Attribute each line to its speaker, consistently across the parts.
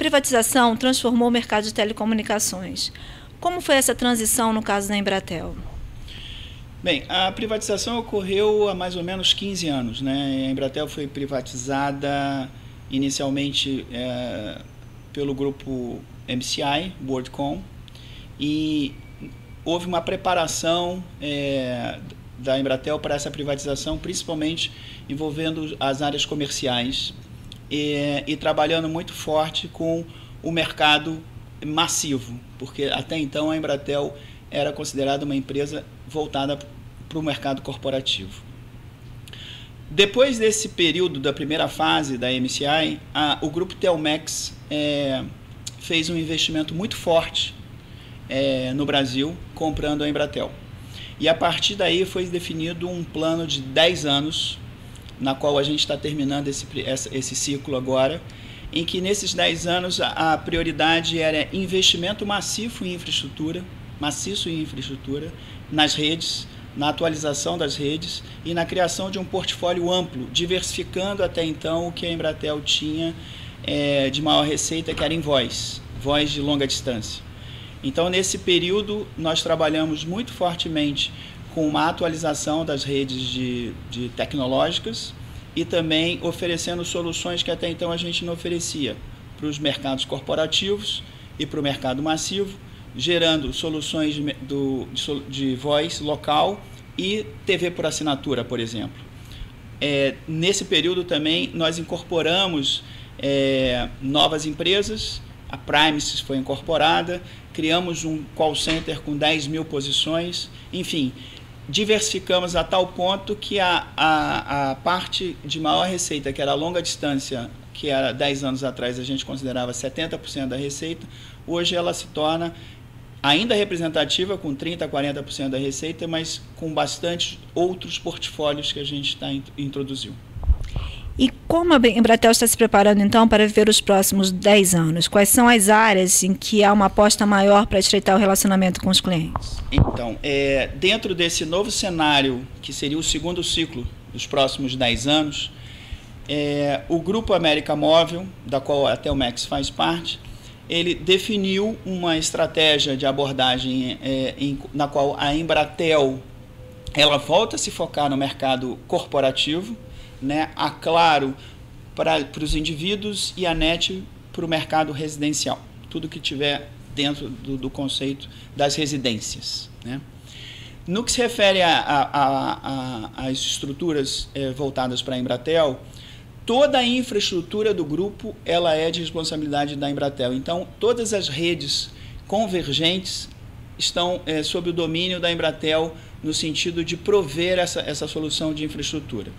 Speaker 1: privatização transformou o mercado de telecomunicações. Como foi essa transição no caso da Embratel?
Speaker 2: Bem, a privatização ocorreu há mais ou menos 15 anos. Né? A Embratel foi privatizada inicialmente é, pelo grupo MCI, WorldCom, e houve uma preparação é, da Embratel para essa privatização, principalmente envolvendo as áreas comerciais e, e trabalhando muito forte com o mercado massivo, porque até então a Embratel era considerada uma empresa voltada para o mercado corporativo. Depois desse período da primeira fase da MCI, a, o grupo Telmex é, fez um investimento muito forte é, no Brasil, comprando a Embratel. E a partir daí foi definido um plano de 10 anos, na qual a gente está terminando esse, esse ciclo agora, em que nesses 10 anos a prioridade era investimento maciço em infraestrutura, maciço em infraestrutura, nas redes, na atualização das redes e na criação de um portfólio amplo, diversificando até então o que a Embratel tinha é, de maior receita, que era em voz, voz de longa distância. Então, nesse período, nós trabalhamos muito fortemente com uma atualização das redes de, de tecnológicas e também oferecendo soluções que até então a gente não oferecia para os mercados corporativos e para o mercado massivo, gerando soluções de, do, de, de voz local e TV por assinatura, por exemplo. É, nesse período também nós incorporamos é, novas empresas, a Primes foi incorporada, criamos um call center com 10 mil posições, enfim, diversificamos a tal ponto que a, a, a parte de maior receita, que era a longa distância, que era 10 anos atrás a gente considerava 70% da receita, hoje ela se torna ainda representativa, com 30% a 40% da receita, mas com bastante outros portfólios que a gente está introduziu.
Speaker 1: E como a Embratel está se preparando então para viver os próximos 10 anos? Quais são as áreas em que há uma aposta maior para estreitar o relacionamento com os clientes?
Speaker 2: Então, é, dentro desse novo cenário, que seria o segundo ciclo dos próximos 10 anos, é, o Grupo América Móvel, da qual a Telmex faz parte, ele definiu uma estratégia de abordagem é, em, na qual a Embratel ela volta a se focar no mercado corporativo, né, a Claro para, para os indivíduos e a NET para o mercado residencial, tudo que tiver dentro do, do conceito das residências. Né. No que se refere às estruturas é, voltadas para a Embratel, toda a infraestrutura do grupo ela é de responsabilidade da Embratel. Então, todas as redes convergentes estão é, sob o domínio da Embratel no sentido de prover essa, essa solução de infraestrutura.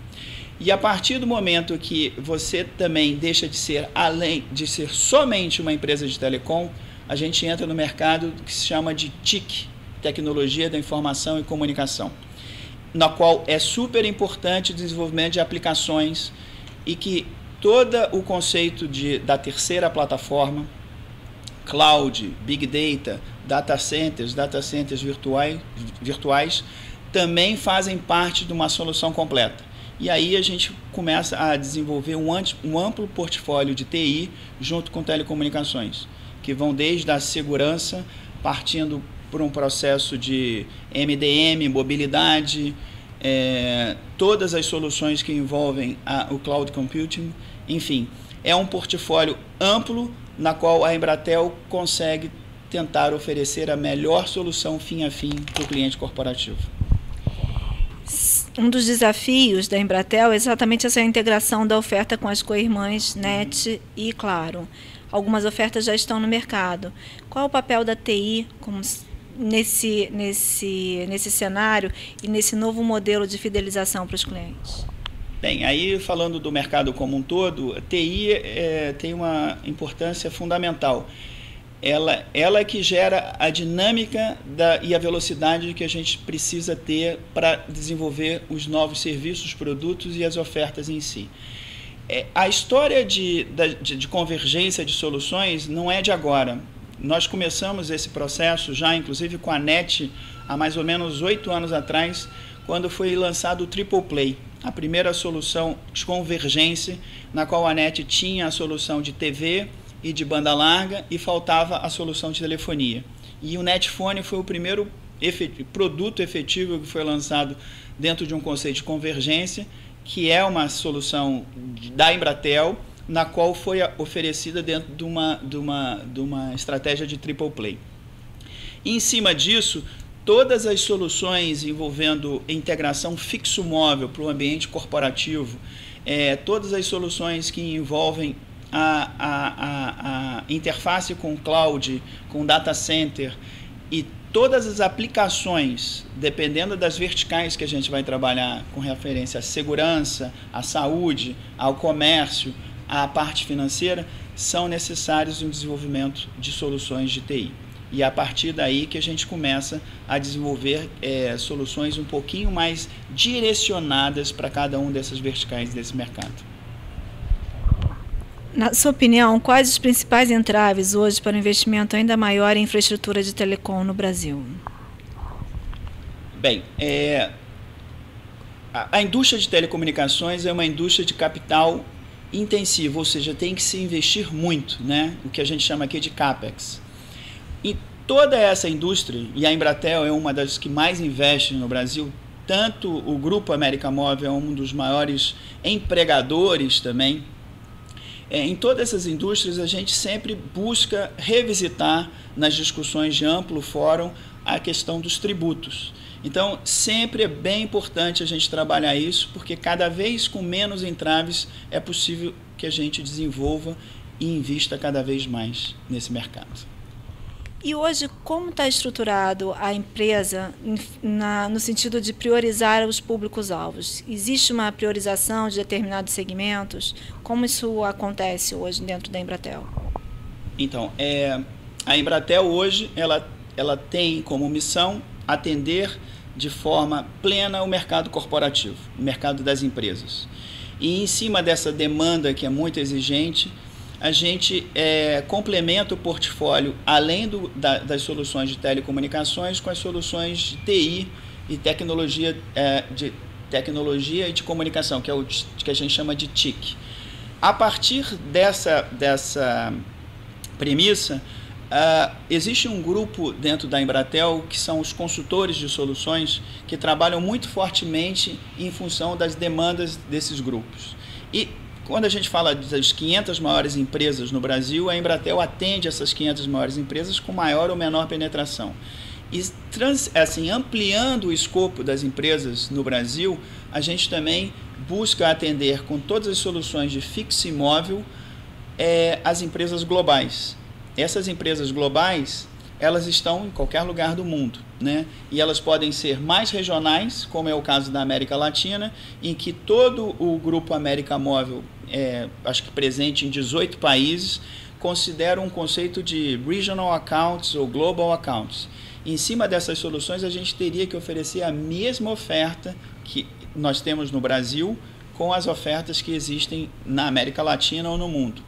Speaker 2: E a partir do momento que você também deixa de ser além de ser somente uma empresa de telecom, a gente entra no mercado que se chama de TIC, Tecnologia da Informação e Comunicação, na qual é super importante o desenvolvimento de aplicações e que todo o conceito de, da terceira plataforma, cloud, big data, data centers, data centers virtuais, virtuais, também fazem parte de uma solução completa. E aí a gente começa a desenvolver um, um amplo portfólio de TI junto com telecomunicações, que vão desde a segurança, partindo por um processo de MDM, mobilidade, é, todas as soluções que envolvem a, o cloud computing, enfim, é um portfólio amplo na qual a Embratel consegue tentar oferecer a melhor solução fim a fim para o cliente corporativo.
Speaker 1: Um dos desafios da Embratel é exatamente essa integração da oferta com as co-irmãs NET e Claro. Algumas ofertas já estão no mercado. Qual o papel da TI nesse, nesse, nesse cenário e nesse novo modelo de fidelização para os clientes?
Speaker 2: Bem, aí falando do mercado como um todo, a TI é, tem uma importância fundamental. Ela, ela é que gera a dinâmica da, e a velocidade que a gente precisa ter para desenvolver os novos serviços, produtos e as ofertas em si. É, a história de, de, de convergência de soluções não é de agora. Nós começamos esse processo já, inclusive, com a NET há mais ou menos oito anos atrás, quando foi lançado o Triple Play, a primeira solução de convergência, na qual a NET tinha a solução de TV e de banda larga e faltava a solução de telefonia. E o Netphone foi o primeiro produto efetivo que foi lançado dentro de um conceito de convergência, que é uma solução da Embratel, na qual foi oferecida dentro de uma, de uma, de uma estratégia de triple play. E em cima disso, todas as soluções envolvendo integração fixo-móvel para o ambiente corporativo, é, todas as soluções que envolvem a, a, a, interface com cloud, com data center e todas as aplicações, dependendo das verticais que a gente vai trabalhar com referência à segurança, à saúde, ao comércio, à parte financeira, são necessários um desenvolvimento de soluções de TI. E é a partir daí que a gente começa a desenvolver é, soluções um pouquinho mais direcionadas para cada um dessas verticais desse mercado.
Speaker 1: Na sua opinião, quais os principais entraves hoje para um investimento ainda maior em infraestrutura de telecom no Brasil?
Speaker 2: Bem, é, a, a indústria de telecomunicações é uma indústria de capital intensivo, ou seja, tem que se investir muito, né? o que a gente chama aqui de CAPEX. E toda essa indústria, e a Embratel é uma das que mais investe no Brasil, tanto o Grupo América Móvel é um dos maiores empregadores também. É, em todas essas indústrias, a gente sempre busca revisitar nas discussões de amplo fórum a questão dos tributos. Então, sempre é bem importante a gente trabalhar isso, porque cada vez com menos entraves é possível que a gente desenvolva e invista cada vez mais nesse mercado.
Speaker 1: E hoje, como está estruturado a empresa na, no sentido de priorizar os públicos-alvos? Existe uma priorização de determinados segmentos? Como isso acontece hoje dentro da Embratel?
Speaker 2: Então, é, a Embratel hoje ela, ela tem como missão atender de forma plena o mercado corporativo, o mercado das empresas. E em cima dessa demanda que é muito exigente, a gente é, complementa o portfólio, além do, da, das soluções de telecomunicações, com as soluções de TI e tecnologia, é, de tecnologia e de comunicação, que é o que a gente chama de TIC. A partir dessa, dessa premissa, uh, existe um grupo dentro da Embratel que são os consultores de soluções que trabalham muito fortemente em função das demandas desses grupos. E quando a gente fala das 500 maiores empresas no Brasil, a Embratel atende essas 500 maiores empresas com maior ou menor penetração. E trans, assim, ampliando o escopo das empresas no Brasil, a gente também busca atender com todas as soluções de fixo imóvel é, as empresas globais. Essas empresas globais elas estão em qualquer lugar do mundo, né? E elas podem ser mais regionais, como é o caso da América Latina, em que todo o grupo América Móvel, é, acho que presente em 18 países, considera um conceito de regional accounts ou global accounts. Em cima dessas soluções, a gente teria que oferecer a mesma oferta que nós temos no Brasil com as ofertas que existem na América Latina ou no mundo.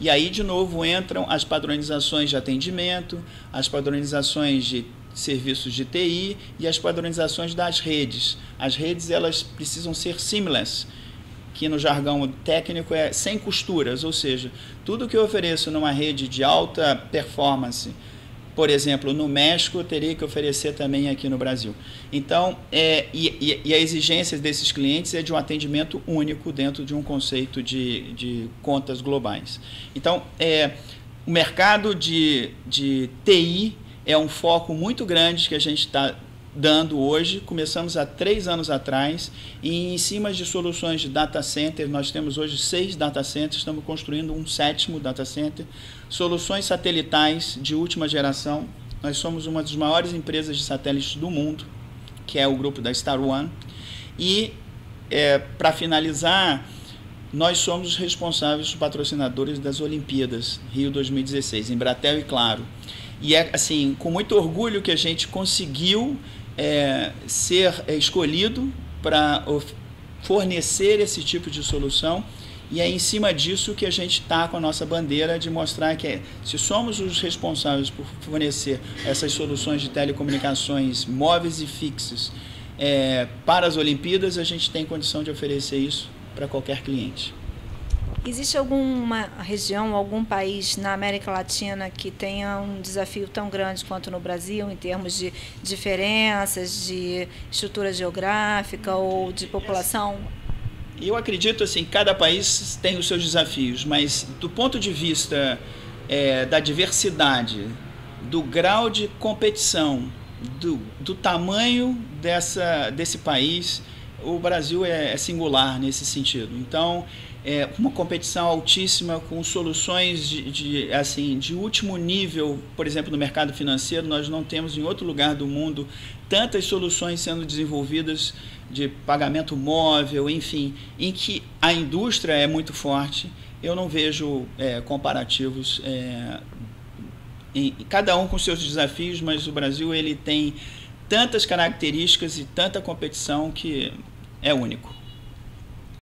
Speaker 2: E aí, de novo, entram as padronizações de atendimento, as padronizações de serviços de TI e as padronizações das redes. As redes elas precisam ser seamless, que no jargão técnico é sem costuras, ou seja, tudo que eu ofereço numa rede de alta performance por exemplo, no México, teria que oferecer também aqui no Brasil. Então, é, e, e, a exigência desses clientes é de um atendimento único dentro de um conceito de, de contas globais. Então, é, o mercado de, de TI é um foco muito grande que a gente está dando hoje. Começamos há três anos atrás e em cima de soluções de data center, nós temos hoje seis data centers, estamos construindo um sétimo data center. Soluções satelitais de última geração. Nós somos uma das maiores empresas de satélites do mundo, que é o grupo da Star One. E, é, para finalizar, nós somos os responsáveis, patrocinadores das Olimpíadas Rio 2016, Embratel e Claro. E é assim, com muito orgulho que a gente conseguiu é, ser é, escolhido para fornecer esse tipo de solução. E é em cima disso que a gente está com a nossa bandeira de mostrar que é, se somos os responsáveis por fornecer essas soluções de telecomunicações móveis e fixas é, para as Olimpíadas, a gente tem condição de oferecer isso para qualquer cliente.
Speaker 1: Existe alguma região, algum país na América Latina que tenha um desafio tão grande quanto no Brasil, em termos de diferenças, de estrutura geográfica ou de população?
Speaker 2: Eu acredito assim, cada país tem os seus desafios, mas do ponto de vista é, da diversidade, do grau de competição, do, do tamanho dessa, desse país, o Brasil é, é singular nesse sentido. Então, é uma competição altíssima com soluções de, de, assim de último nível, por exemplo, no mercado financeiro, nós não temos em outro lugar do mundo tantas soluções sendo desenvolvidas de pagamento móvel, enfim, em que a indústria é muito forte. Eu não vejo é, comparativos, é, em, cada um com seus desafios, mas o Brasil ele tem tantas características e tanta competição que é único.